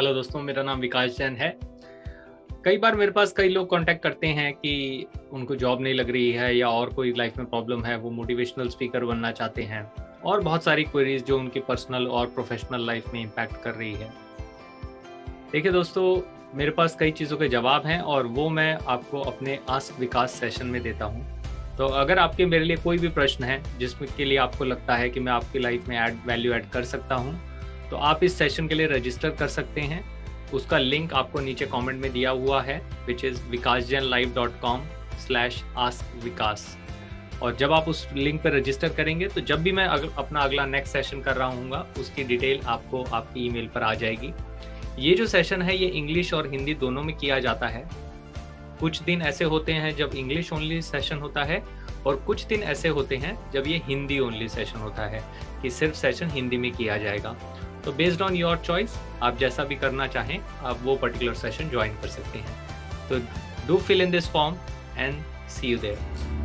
Hello दोस्तों, मेरा नाम विकास जैन है। कई बार मेरे पास कई लोग कांटेक्ट करते हैं कि उनको जॉब नहीं लग रही है या और कोई लाइफ में प्रॉब्लम है, वो मोटिवेशनल स्पीकर बनना चाहते हैं और बहुत सारी क्वेरीज जो उनकी पर्सनल और प्रोफेशनल लाइफ में इम्पैक्ट कर रही है। देखिए दोस्तों, मेरे पास कई चीज़ों के जवाब हैं और वो मैं आपको अपने आस्क विकास सेशन में देता हूँ। तो अगर आपके मेरे लिए कोई भी प्रश्न है जिसमें के लिए आपको लगता है कि मैं आपकी लाइफ में ऐड वैल्यू ऐड कर सकता हूँ तो आप इस सेशन के लिए रजिस्टर कर सकते हैं। उसका लिंक आपको नीचे कमेंट में दिया हुआ है which is Vikas Jain live dot com slash ask Vikas और जब आप उस लिंक पर रजिस्टर करेंगे तो जब भी मैं अग, अपना अगला नेक्स्ट सेशन कर रहा हूँ उसकी डिटेल आपको आपकी ईमेल पर आ जाएगी। ये जो सेशन है ये इंग्लिश और हिंदी दोनों में किया जाता है। कुछ दिन ऐसे होते हैं जब इंग्लिश ओनली सेशन होता है और कुछ दिन ऐसे होते हैं जब ये हिंदी ओनली सेशन होता है कि सिर्फ़ सेशन हिंदी में किया जाएगा। तो बेस्ड ऑन योर चॉइस आप जैसा भी करना चाहें, आप वो पर्टिकुलर सेशन ज्वाइन कर सकते हैं। तो do fill in this form and see you there